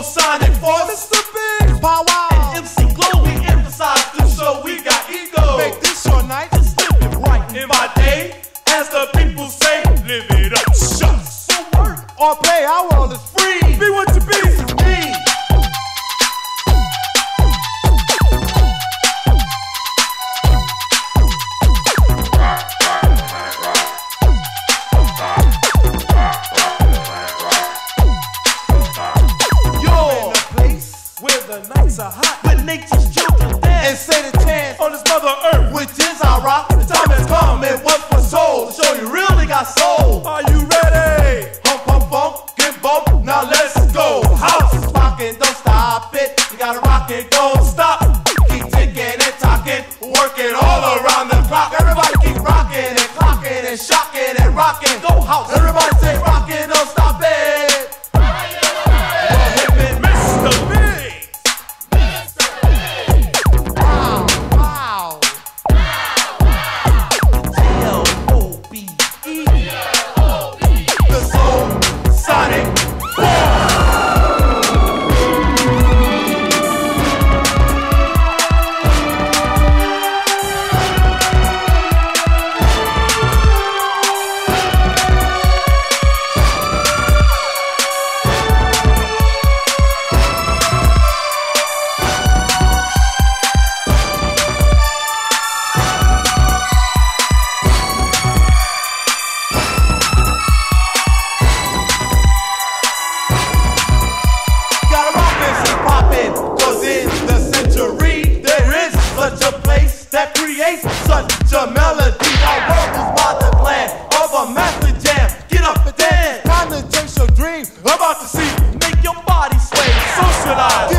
The sonic force. Mr. Big Power. MC Glow, we emphasize to show we got ego. Make this your night. Just live it right in my day. As the people say, live it up. Shucks. Work or play, our world is free. Be what you be. The nights are hot. but nature's children and dance. say the chance, On this mother earth. which is our rock. The time has come and what for soul to show you really got soul. Are you creates such a melody. Our world is by the plan of a master jam. Get up and dance. Time to chase your dream. About to see. Make your body sway. Socialize.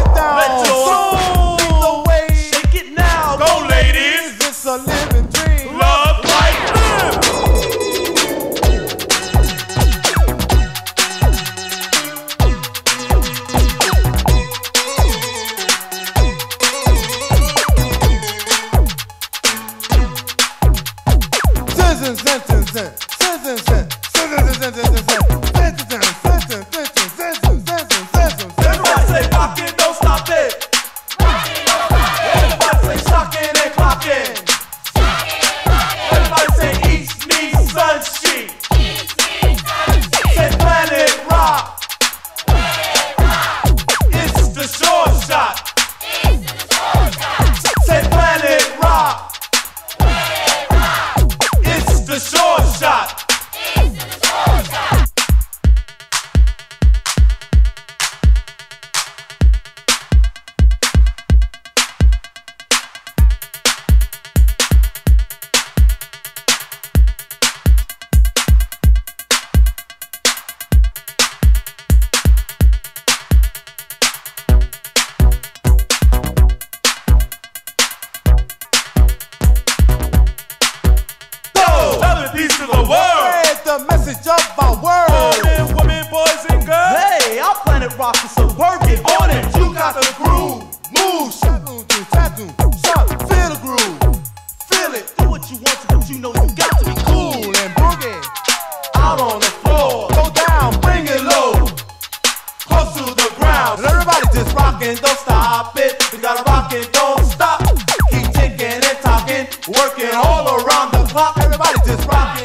Rock is so work it on it. You got the groove. Move. To tattoo. Shot. Feel the groove. Feel it. Do what you want to, but you know you got to be cool. And boogie. Out on the floor. Go down. Bring it low. Close to the ground. And everybody just rockin'. Don't stop it. You gotta rock it. Don't stop. Keep ticking and talking. Working all around the clock. Everybody just rock